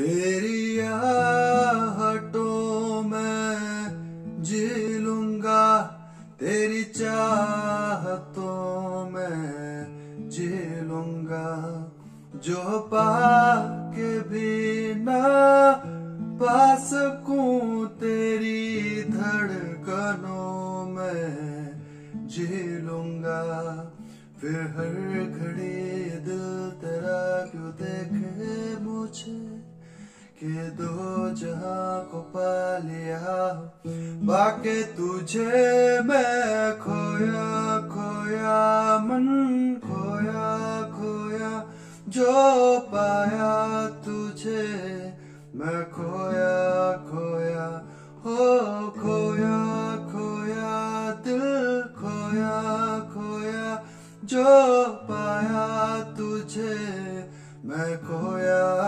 तेरी आहटों में जी लूँगा, तेरी चाहतों में जी लूँगा। जो पाके भी ना पा सकूँ, तेरी धड़कनों में जी लूँगा। फिर हर घड़ी दिल तेरा क्यों देखे मुझे? के दो जहाँ को पा लिया बाके तुझे मैं खोया खोया, मन खोया खोया। जो पाया तुझे, मैं खोया खोया। हो, खोया खोया, दिल खोया खोया। जो पाया तुझे, मैं खोया